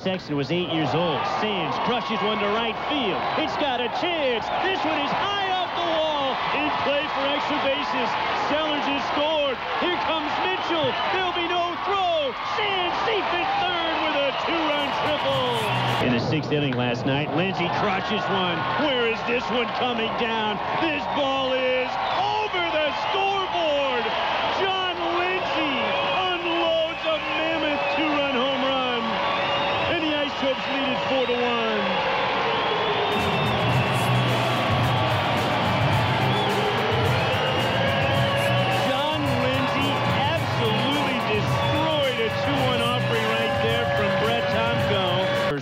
Sexton was eight years old. Sands crushes one to right field. It's got a chance. This one is high off the wall. In play for extra bases. Sellers has scored. Here comes Mitchell. There'll be no throw. Sands safe at third with a two-run triple. In the sixth inning last night, Lindsey crushes one. Where is this one coming down? This ball is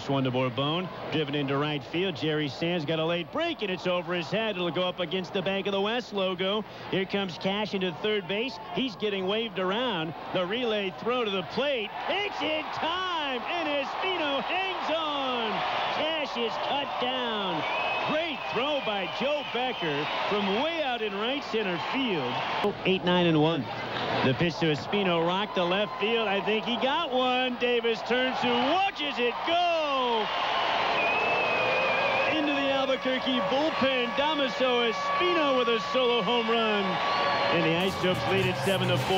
One to Bourbon, driven into right field. Jerry Sands got a late break, and it's over his head. It'll go up against the Bank of the West logo. Here comes Cash into third base. He's getting waved around. The relay throw to the plate. It's in time, and Espino hangs on. Cash is cut down. Great throw by Joe Becker from way out in right center field. 8, 9, and 1. The pitch to Espino rocked to left field. I think he got one. Davis turns to watches it go. Into the Albuquerque bullpen. Damaso Espino with a solo home run. And the Isotopes lead it 7 to 4.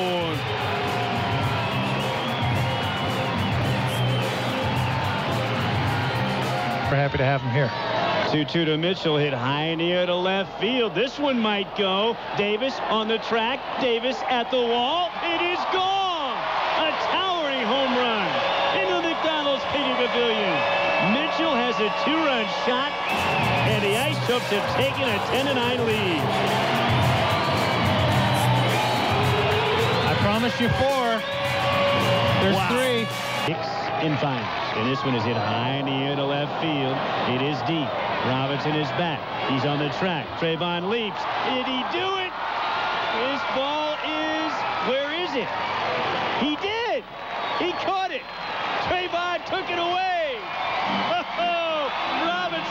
We're happy to have him here. 2-2 to Mitchell, hit high in the to left field. This one might go. Davis on the track. Davis at the wall. It is gone. A towering home run into McDonald's Piggy Pavilion. Has a two-run shot, and the Isotopes have taken a 10-9 lead. I promised you four. There's Wow. three. Six in finals. And this one is hit high in the air to left field. It is deep. Robinson is back. He's on the track. Trayvon leaps. Did he do it? This ball is, where is it? He did. He caught it. Trayvon took it away. Oh, Robinson.